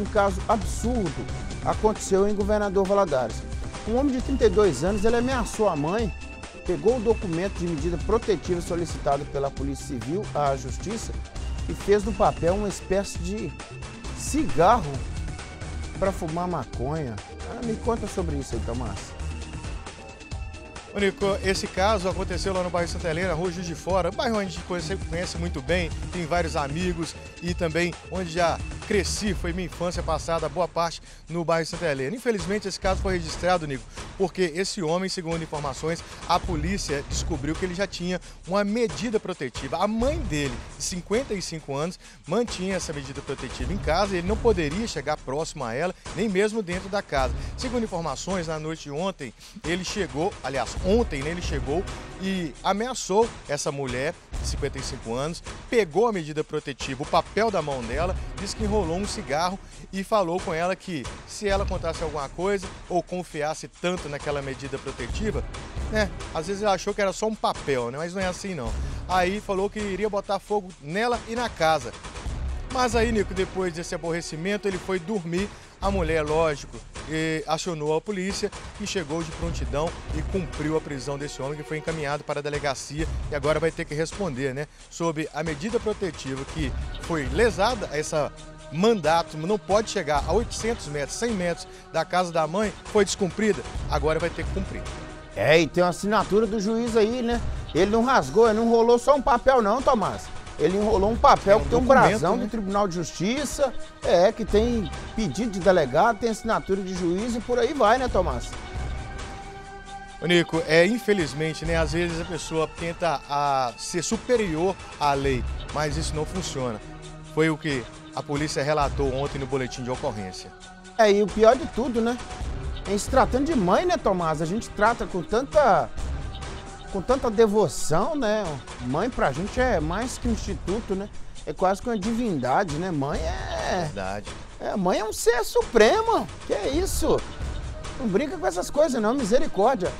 um caso absurdo aconteceu em Governador Valadares. Um homem de 32 anos, ele ameaçou a mãe, pegou o documento de medida protetiva solicitado pela Polícia Civil à Justiça e fez no papel uma espécie de cigarro para fumar maconha. Ah, me conta sobre isso aí, Tomás. Ô Nico, esse caso aconteceu lá no bairro Santa Helena, Rua Juiz de Fora, bairro onde a gente conhece, conhece muito bem, tem vários amigos e também onde já cresci, foi minha infância passada, boa parte no bairro Santa Helena. Infelizmente esse caso foi registrado, Nico, porque esse homem, segundo informações, a polícia descobriu que ele já tinha uma medida protetiva. A mãe dele, de 55 anos, mantinha essa medida protetiva em casa, ele não poderia chegar próximo a ela, nem mesmo dentro da casa. Segundo informações, na noite de ontem, ele chegou, aliás, ontem né, ele chegou e ameaçou essa mulher de 55 anos, pegou a medida protetiva, o papel da mão dela, disse que enrolou um cigarro e falou com ela que se ela contasse alguma coisa ou confiasse tanto naquela medida protetiva, né, às vezes ele achou que era só um papel, né, mas não é assim não. Aí falou que iria botar fogo nela e na casa. Mas aí, Nico, depois desse aborrecimento, ele foi dormir. A mulher, lógico, acionou a polícia e chegou de prontidão e cumpriu a prisão desse homem que foi encaminhado para a delegacia e agora vai ter que responder, né, sobre a medida protetiva que foi lesada, essa mandato não pode chegar a 800 metros, 100 metros da casa da mãe, foi descumprida, agora vai ter que cumprir. É, e tem uma assinatura do juiz aí, né? Ele não rasgou, ele não rolou só um papel não, Tomás. Ele enrolou um papel é um que tem um brasão né? do Tribunal de Justiça, é, que tem pedido de delegado, tem assinatura de juiz e por aí vai, né, Tomás? Ô Nico, é, infelizmente, né, às vezes a pessoa tenta a, ser superior à lei, mas isso não funciona. Foi o que a polícia relatou ontem no boletim de ocorrência. É, e o pior de tudo, né? Em se tratando de mãe, né, Tomás? A gente trata com tanta com tanta devoção, né? Mãe pra gente é mais que um instituto, né? É quase que uma divindade, né? Mãe é. Verdade. É, mãe é um ser supremo. Que é isso? Não brinca com essas coisas, não, misericórdia.